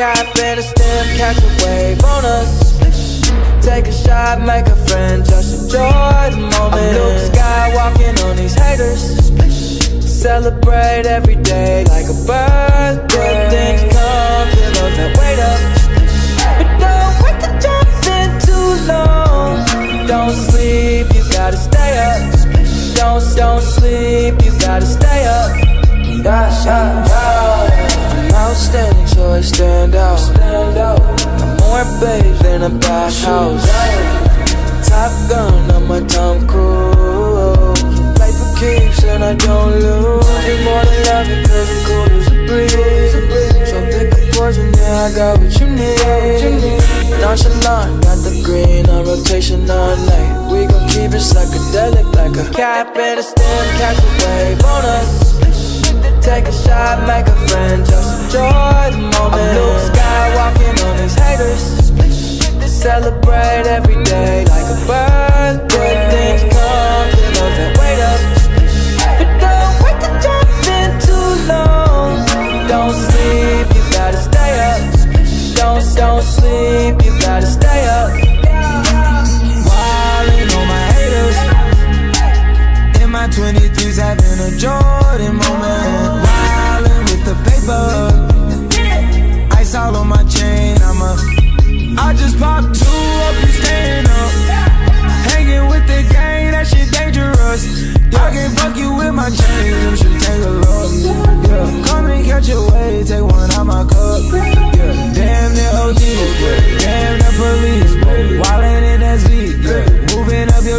in a stem, catch a wave on us. Take a shot, make a friend, just enjoy the moment. I'm Luke Skywalking on these haters. Celebrate every day like a birthday. Good things come to those that wait up. But don't wait to jump in too long. Don't sleep, you gotta stay up. Don't, don't sleep, you gotta stay up. Yeah, yeah, yeah. I'm outstanding, I stand out. Stand out. I'm more babes than a bathhouse. Top gun on my Tom Cruise. Play for keeps and I don't lose. You're more than love it, cause it's cool as a breeze. So pick a poison, yeah, I got what you need. Nonchalant, got the green on rotation all night. We gon' keep it psychedelic like a cap and a stem, catch a wave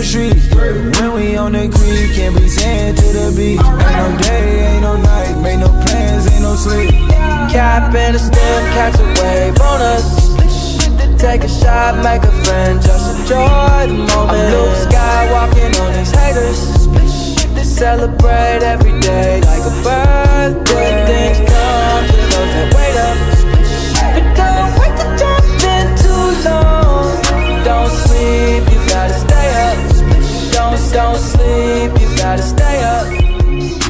street. When we on the creek, can't be saying to the beach. Ain't no day, ain't no night, make no plans, ain't no sleep. Cap and a stem, catch a wave on us. Take a shot, make a friend, just enjoy the moment. I'm Luke Skywalking on these haters. Celebrate every don't sleep, you gotta stay up.